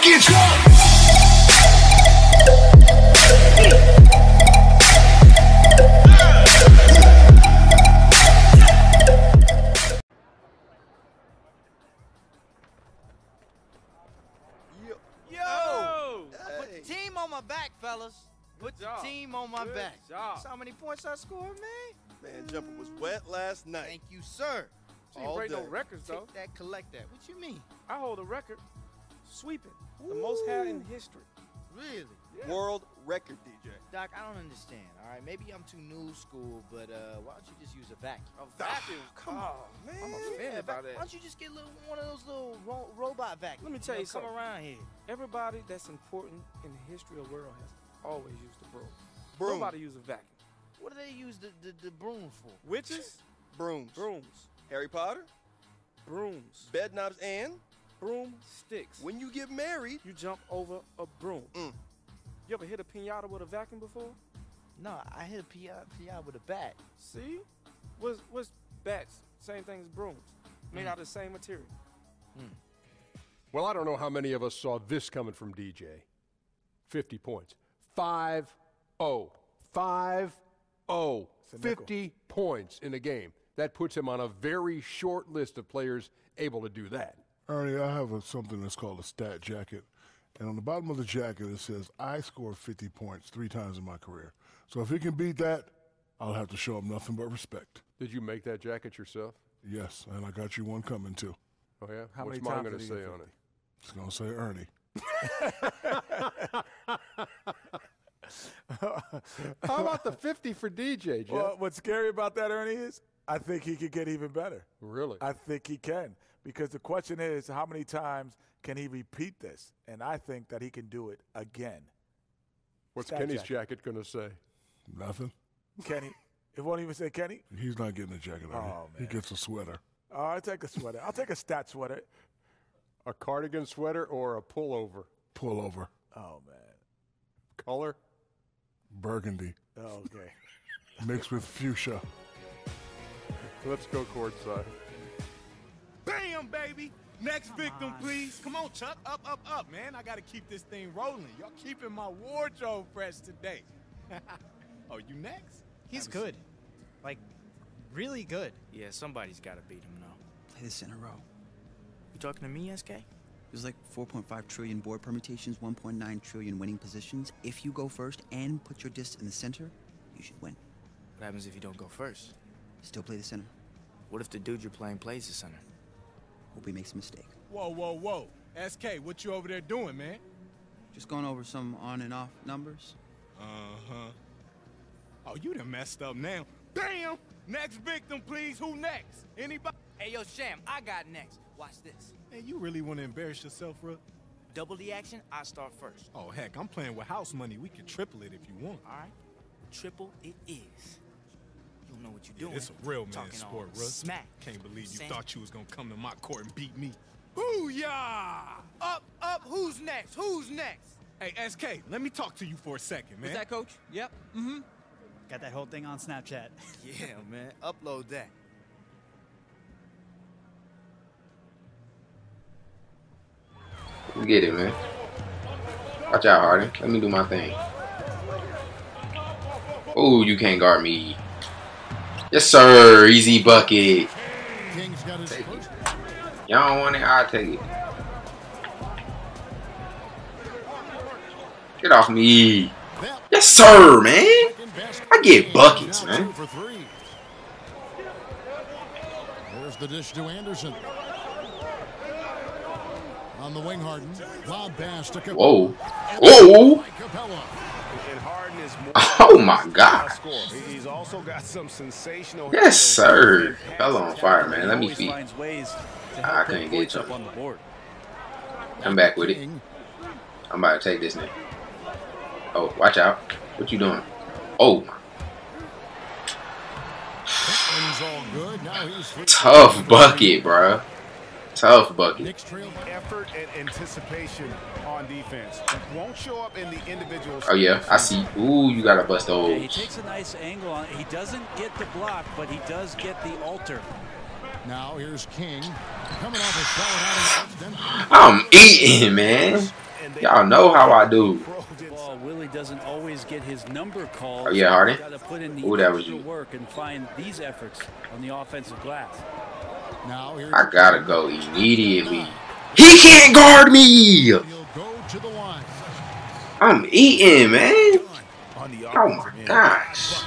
fucking drunk. Yo, Yo! Put the team on my back, fellas. Put the job. team on my Good back. job. How many points I scored, man. Man, Jumper was wet last night. Thank you, sir. She ain't All break no day. records though. Take that, collect that. What you mean? I hold a record sweeping. The most had in history. Really? Yeah. World record DJ. Doc, I don't understand. All right, maybe I'm too new school, but uh, why don't you just use a vacuum? A vacuum. come oh, man. I'm Yeah, by that. Why don't you just get little, one of those little ro- robot vacuums? Let me tell know, you come something. around here. Everybody that's important in the history of the world has always used a broom. Broom. Nobody use a vacuum. What do they use the, the, the broom for? Witches, Brooms. brooms. Harry Potter, Brooms. bed knobs, and Broom sticks. when you get married, you jump over a broom. Mm. You ever hit a pinata with a vacuum before? No, I hit a PI, PI with a bat. See? What's, what's bats? Same thing as brooms. Made out of the same material. Well, I don't know how many of us saw this coming from DJ. 50 points. 5 0. 5 0. 50 points in a game. That puts him on a very short list of players able to do that. Ernie, I have a, something that's called a stat jacket. And on the bottom of the jacket, it says, I scored 50 points three times in my career. So if he can beat that, I'll have to show him nothing but respect. Did you make that jacket yourself? Yes, and I got you one coming too. Oh, yeah? How What's many mine times going to say on it? It's going to say Ernie. How about the 50 for DJ, Jeff? Well, what's scary about that, Ernie, is I think he could get even better. really? I think he can. Because the question is, how many times can he repeat this? And I think that he can do it again. What's stat Kenny's jacket. jacket going to say? Nothing. Kenny. It won't even say Kenny? He's not getting a jacket, Ernie. Oh, He man. gets a sweater. Oh, I'll take a sweater. I'll take a stat sweater. A cardigan sweater or a pullover? Pullover. Oh, man. Color? Burgundy. Oh, okay. Mixed with fuchsia. Let's go courtside. Bam, baby. Next victim, please. Come on, Chuck. Up, up, up, man. I got to keep this thing rolling. Y'all keeping my wardrobe fresh today. oh, you next? He's Have good. Like, really good. Yeah, somebody's got to beat him, though. Play this in a row. You talking to me, SK? There's like 4.5 trillion board permutations, 1.9 trillion winning positions. If you go first and put your disc in the center, you should win. What happens if you don't go first? Still play the center. What if the dude you're playing plays the center? Hope he makes a mistake. Whoa, whoa, whoa. SK, what you over there doing, man? Just going over some on and off numbers. Uh-huh. Oh, you done messed up now. Damn! Next victim, please. Who next? Anybody? Hey, yo, Sham, I got next. Watch this. Man, you really want to embarrass yourself, bro? Double the action, I start first. Oh, heck, I'm playing with house money. We can triple it if you want. All right? Triple it is. You don't know what you're doing. It's a real man Talking sport, all Russ. Smack. Can't believe you Sam. thought you was gonna come to my court and beat me. Booyah! Up, up, who's next? Who's next? Hey, SK, let me talk to you for a second, man. Is that coach? Yep. Mm-hmm. Got that whole thing on Snapchat. Yeah, man. Upload that. Get it, man. Watch out, Harden. Let me do my thing. Oh, you can't guard me. Yes, sir. Easy bucket. King's got his Take first. it. Y'all don't want it? I'll take it. Get off me. Yes, sir, man. I get buckets, man. There's the dish to Anderson. On the wing, Harden. Lob pass to Capela. Whoa. Whoa. By Capela. And Harden is more Oh, my God. He's also got some sensational. Yes, sir. Fell on fire, man. Let me feed. finds ways to I couldn't get you. up on the board. Come back with it. I'm about to take this now. Oh, watch out. What you doing? Oh, That one's all good. Now he's free. tough bucket, bruh. Tough bucket. Knicks trail by effort and anticipation on defense. Won't show up in the individual. Oh, yeah. I see. Ooh, you got to bust Yeah, he takes a nice angle on it. He doesn't get the block, but he does get the alter. Now here's King. Coming off a solid out of Denver. I'm eating, man. Y'all know how I do. Well, Willie doesn't always get his number called. Oh, yeah, Hardy? Got to put in the Ooh, that was you. work and find these efforts on the offensive glass. Now I gotta go immediately. He can't guard me. he'll go to the line. I'm eating, man. Oh my gosh.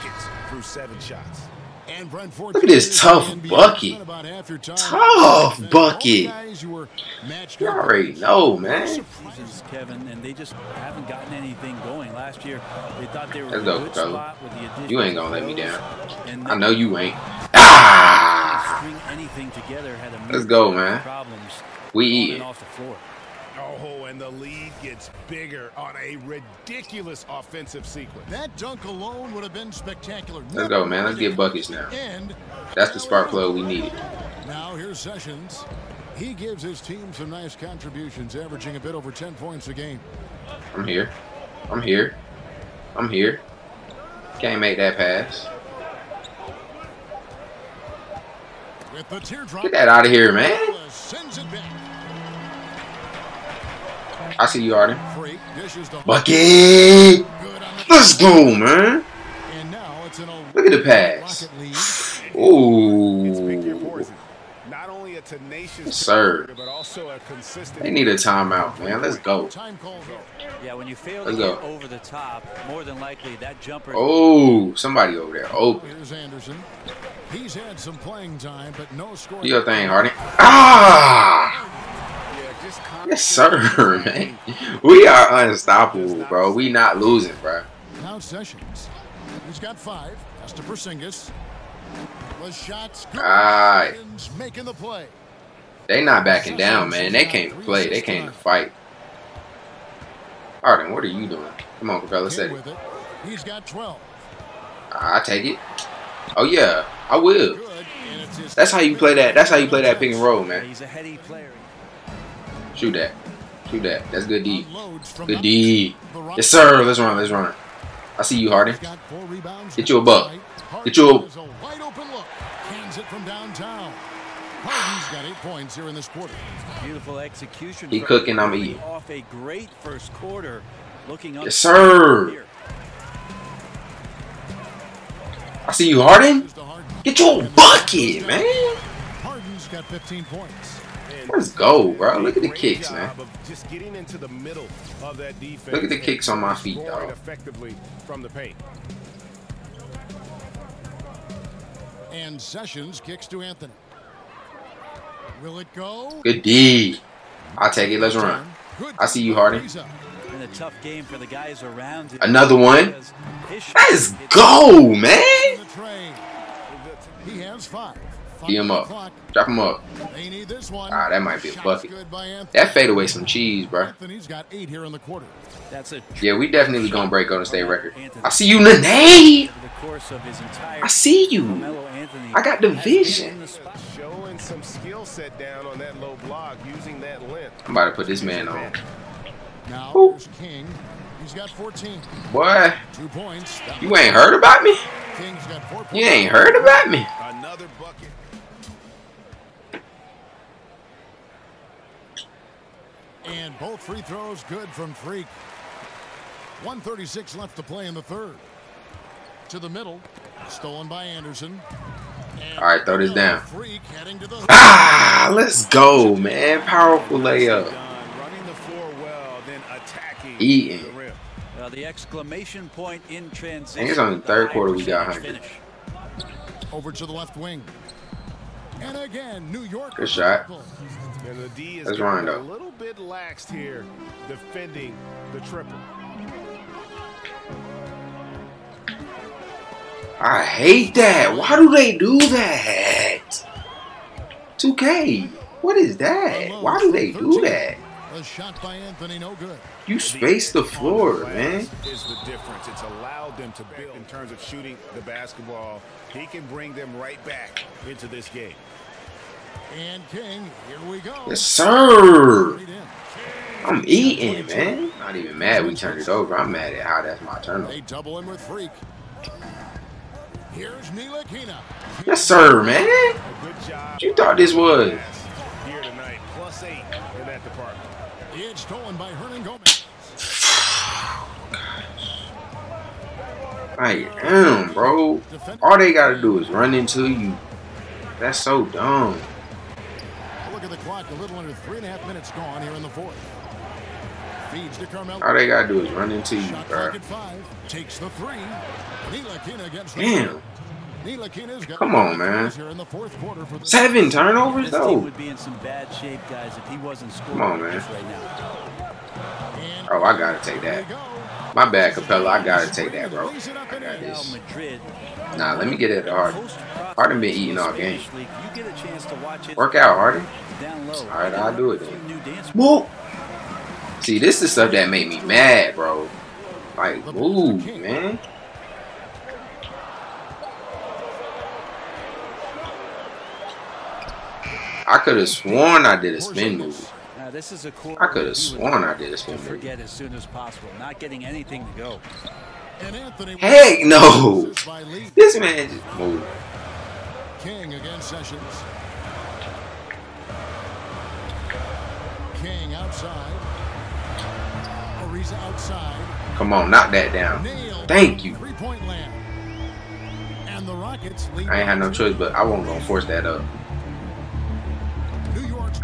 Through seven shots. And Brent Look at this tough NBA bucket. about half your time. Tough Both bucket. guys you were matched You up already know, man. Kevin, and they just haven't gotten anything going. Last year, they thought they were Let's go, a good spot with the You ain't gonna let me down. I know you ain't. Ah! Anything together had a Let's go, man. Problems We on and eating. Off. Oh, and the lead gets bigger on a ridiculous offensive sequence. That dunk alone would have been spectacular. Let's go, man. Let's get buckets now. And That's the spark plug we needed. now here's Sessions. He gives his team some nice contributions, averaging a bit over 10 points a game. I'm here. I'm here. I'm here. Can't make that pass. With the teardrop, Get that out of here, man. I see you, Harden. Freak dishes the Bucket! Good on the Let's go, man. And now it's an Look at the pass. Rocket lead. Pick your Ooh. poison. Not only a tenacious Yes, sir. but also a consistent. They need a timeout, man. Let's go. Time call though. Yeah, when you fail Let's to go. over the top, more than likely that jumper. Oh, somebody over there. Open. Here's Anderson. He's had some playing time, but no score. Do your thing, Harden. Ah! Yes, sir, man. We are unstoppable, bro. We not losing, bro. Now Sessions. He's got five. That's to Porzingis. The shots. good. Alright. Making the play. They not backing down, man. They came to play. They came to fight. Harden, what are you doing? Come on, Capela, King set it. He's got 12. Ah, I take it. Oh yeah, I will. Good. And it's his That's how you play that. That's how you play that pick and roll, man. He's a heady player. Shoot that. Shoot that. That's good D. Good the- D. Yes, sir. Let's run. Let's run. I see you, Harden. He's got four rebounds. Get you a buck. Get you a- wide open look. Hands it from downtown. Harden's got eight points here in this quarter. Beautiful execution. He cooking, I'm eating. Off a great first quarter. Looking up. Yes, sir. I see you, Harden. Here's to Harden. Get your bucket, man. Harden's got 15 points. Let's go, bro. Look at the kicks, man. Just getting into the middle of that defense. Look at the kicks on my feet, dog. effectively from the paint. And Sessions kicks to Anthony. Will it go? Good D. I'll take it. Let's run. I see you, Harden. He's a tough game for the guys around. Another one. Because his shot Let's go, man. The trade. He has five. Five D him on up. clock. Drop him up. They need this one. Ah, that might be a Shot's bucket. good by Anthony. That fade away some cheese, bro. Anthony's got eight here in the quarter. That's a Yeah, we definitely gonna break on Golden State record. Anthony. I see you, Nene. The course of his entire I see you. I got the vision. in the. Showing some skill set down on that low block, using that length. I'm about to put this man on. Now Ooh. King. He's got 14. Boy, Two points. You ain't heard about me? King's got four points. You ain't heard about me? Another bucket. And both free throws good from Freak. 136 left to play in the third. To the middle. Stolen by Anderson. And All right, throw this down. Freak heading to the Ah, let's go, man. Powerful layup. Done running the floor well, then attacking Eating. The. Uh, the exclamation point in transition. think it's only the third quarter we got percentage 100. finish. over to the left wing. And again, New York. Good shot. And the D is Let's getting run, a little bit laxed here, defending the triple. I hate that. Why do they do that? 2K. What is that? Why do they do that? A shot by Anthony, no good. You space the floor, man. Is the difference. It's allowed them to build in terms of shooting the basketball. He can bring them right back into this game. And King, here we go. Yes, sir. I'm eating, man. Not even mad we turned it over. I'm mad at how that's my turnover. They double him with Freak. Here's Ntilikina. Yes, sir, man. A good job. What you thought this was? plus eight in that department. It's stolen by Hernangomez. I am, bro. All they gotta do is run into you. That's so dumb. Look at the clock. A little under three and a half minutes gone here in the fourth. Feeds to All they gotta do is run into you, bro. Damn. Ntilikina's got Come on, man. Here in the fourth quarter for the Seven turnovers, This team though. would be in some bad shape, guys, if he wasn't scoring Come on, man. right now. Oh, I gotta take that. My bad, Capela. I gotta take that, bro. I got this. Nah, let me get it to Harden. Harden been eating all game. League, you get a chance to watch it Work out, Harden. down. All right, I'll do it then. New Whoa. See, this is stuff that made me mad, bro. Like, move, man. I could have sworn I did a spin move. Now, this is a quarter I could have sworn I did a spin move. forget as soon as possible, not getting anything to go. And Anthony Heck no. This man just moved. King against Sessions. King outside. Ariza outside. Come on, knock that down. Thank you. Three-point land. And the Rockets lead. I ain't had no choice, but I wasn't gonna force that up.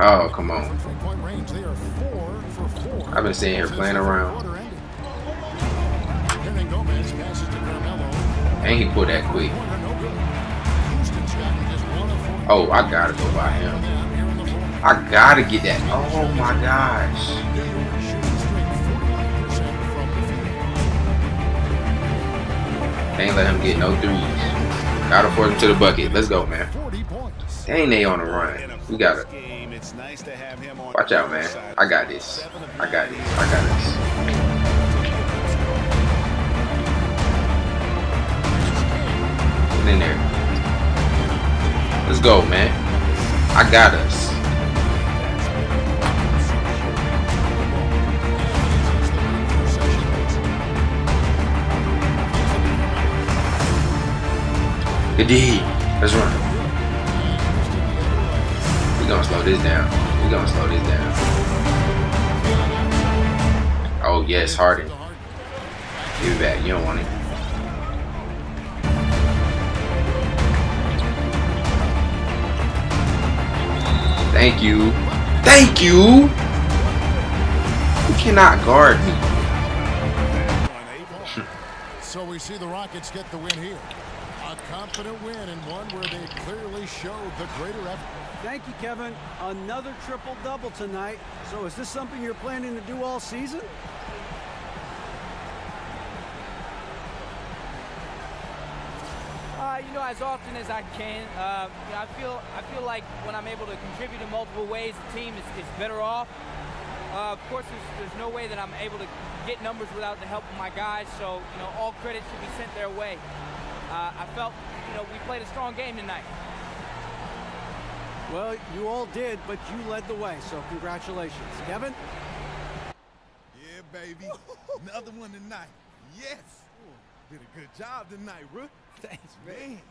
Oh, come on. Three-point range. They are four for four. I've been sitting here playing around. Hernangomez passes to Carmelo. And he pulled that quick. Houston's gotten just one of four. Oh, I gotta go by him. I gotta get that. Oh my gosh. Can't let him get no threes. Gotta force him to the bucket. Let's go, man. Dang, they on the run. We gotta. Watch out, man. I got this. I got this. I got this. Get in there. Let's go, man. I got us. Good D. Let's run. This down. We're gonna slow this down. Oh yes, Harden. Give it back. You don't want it. Thank you. Thank you. You cannot guard me. So we see the Rockets get the win here. A confident win and one where they clearly showed the greater effort. Thank you, Kevin. Another triple double tonight. So is this something you're planning to do all season? Uh, you know, as often as I can. Uh, you know, I feel I feel like when I'm able to contribute in multiple ways, the team is, is better off. Uh, of course, there's, there's no way that I'm able to get numbers without the help of my guys. So, you know, all credit should be sent their way. Uh, I felt, you know, we played a strong game tonight. Well, you all did, but you led the way, so congratulations. Kevin? Yeah, baby. Another one tonight. Yes. Did a good job tonight, Rook. Thanks, man.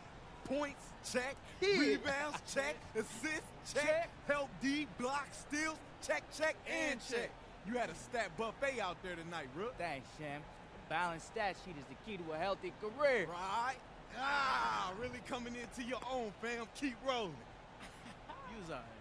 Points, check. Rebounds, check. Assists, check. Help D, block, steals, check, check, and check. You had a stat buffet out there tonight, Rook. Thanks, Sham. A balanced stat sheet is the key to a healthy career. Right. Ah, really coming into your own, fam. Keep rolling. Use our